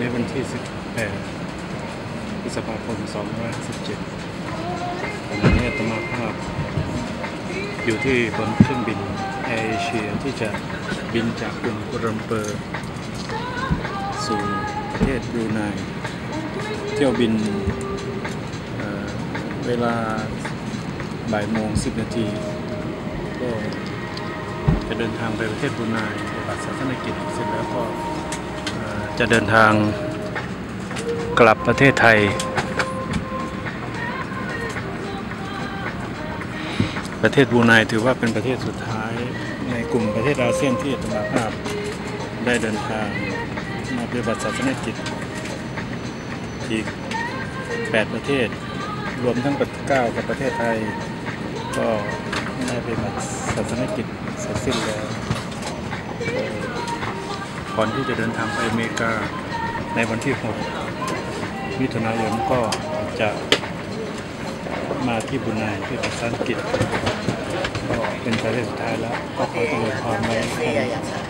ในวันที่ 18พฤษภาคม2517ขณะนี้อาตมาภาพ อยู่ที่บนเครื่องบินแอร์เอเชียที่จะบินจากกรุงกัวลาลัมเปอร์ สู่ประเทศบรูไนเที่ยวบินเเวลาบ่ายโมง 10 นาที ก็จะเดินทางไปประเทศบรูไนปฏิบัติศาสนกิจเสร็จแล้วก็ จะเดินทางกลับประเทศไทย ประเทศบรูไนถือว่าเป็นประเทศสุดท้ายในกลุ่มประเทศอาเซียนที่อาตมาภาพได้เดินทางมาปฏิบัติศาสนกิจอีก 8 ประเทศ รวมทั้งประเทศ9กับประเทศไทย ก็ได้ปฏิบัติศาสนกิจเสร็จสิ้นแล้ว ก่อนที่จะเดินทางไปอเมริกาในวันที่ 6 มิถุนายนก็จะมาที่บรูไนเพื่อปฏิบัติศาสนกิจก็เป็นประเทศสุดท้ายแล้ว ก็ขออวยพรไว้ให้